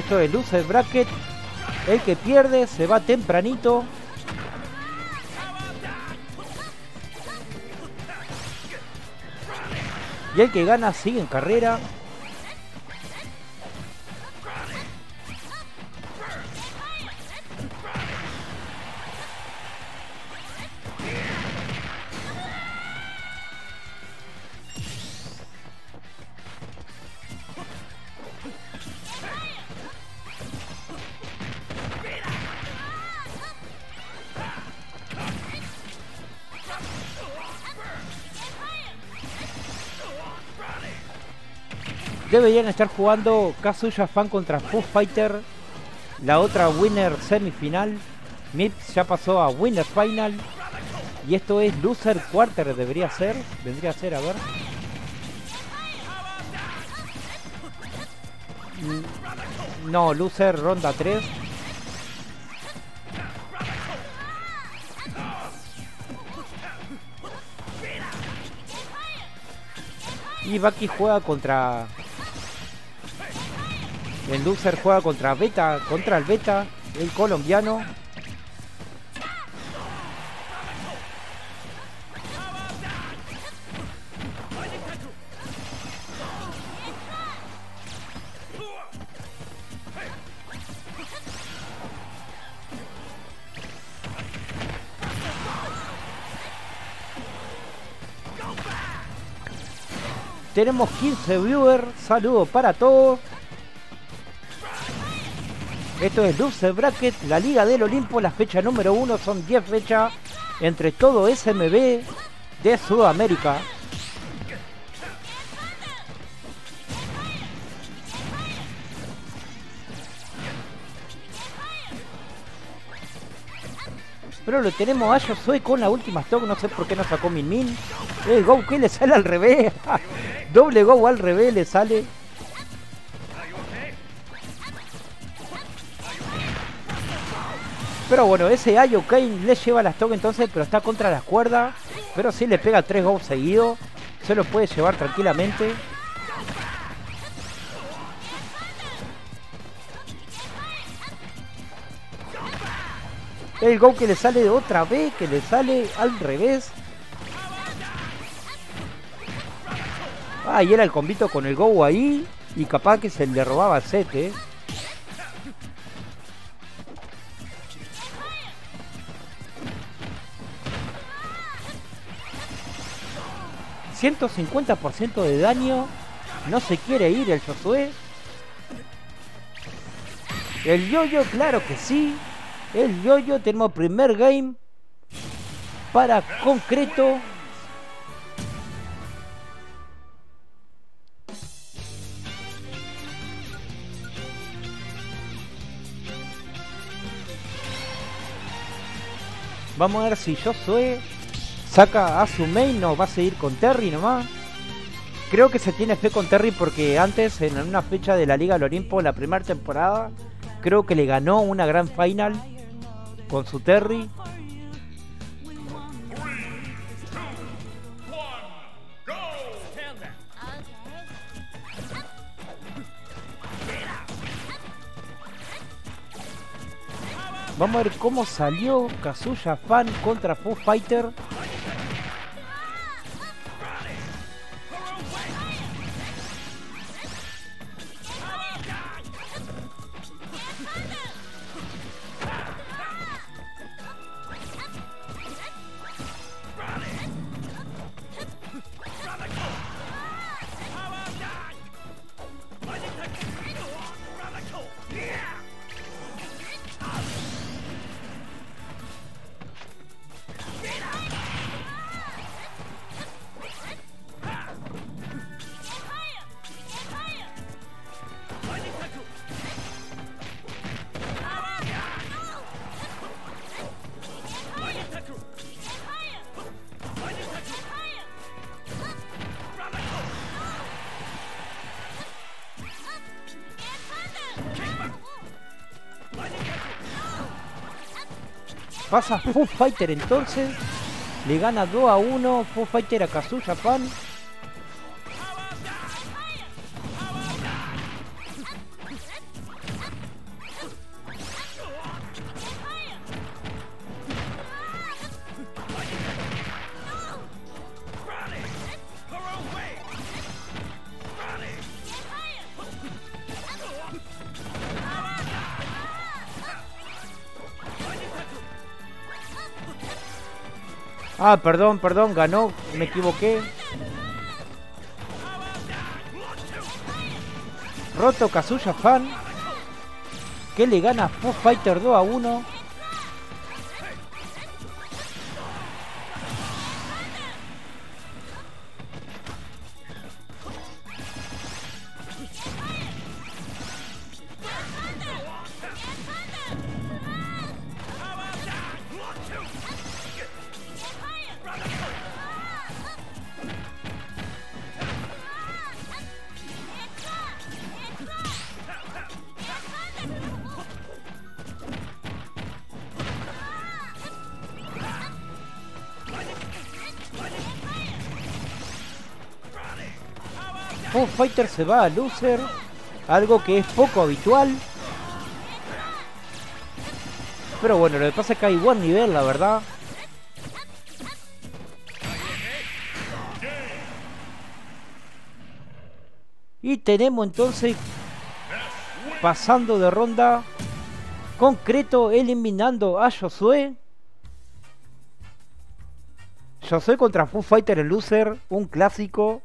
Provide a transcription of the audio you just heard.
Esto es Loser Bracket. El que pierde se va tempranito. Y el que gana sigue en carrera. Deberían estar jugando Kazuya Fan contra Foo Fighter. La otra winner semifinal. Mips ya pasó a winner final. Y esto es loser quarter debería ser. Vendría a ser, a ver. Mm, no, loser ronda 3. Y Baki juega contra el loser juega contra Beta, contra el Beta, el colombiano. Tenemos 15 viewers, saludos para todos. Esto es Luce Bracket, la Liga del Olimpo, la fecha número uno. Son 10 fechas entre todo SMB de Sudamérica. Pero lo tenemos a Yo con la última stock. No sé por qué no sacó Min Min. El Go que le sale al revés. Doble Go al revés le sale. Pero bueno, ese Ayo Kane le lleva la stock entonces, pero está contra las cuerdas. Pero si le pega tres goals seguidos, se lo puede llevar tranquilamente. El go que le sale de otra vez, que le sale al revés. Ah, y era el convito con el go ahí. Y capaz que se le robaba set, eh. 150% de daño. No se quiere ir el Josué. El yoyo, claro que sí. El yoyo, tenemos primer game para concreto. Vamos a ver si Josué saca a su main, no va a seguir con Terry nomás. Creo que se tiene fe con Terry porque antes, en una fecha de la Liga del Olimpo, la primera temporada, creo que le ganó una gran final con su Terry. Vamos a ver cómo salió Kazuya Fan contra Foo Fighter. Pasa Foo Fighter entonces. Le gana 2 a 1. Foo Fighter a Kazuya Pan. Ah, perdón, perdón, ganó, me equivoqué. Roto Kazuya Fan. Que le gana Foo Fighter 2 a 1. Foo Fighter se va a loser, algo que es poco habitual. Pero bueno, lo que pasa es que hay buen nivel, la verdad. Y tenemos entonces, pasando de ronda, concreto eliminando a Josué. Josué contra Foo Fighter en loser, un clásico.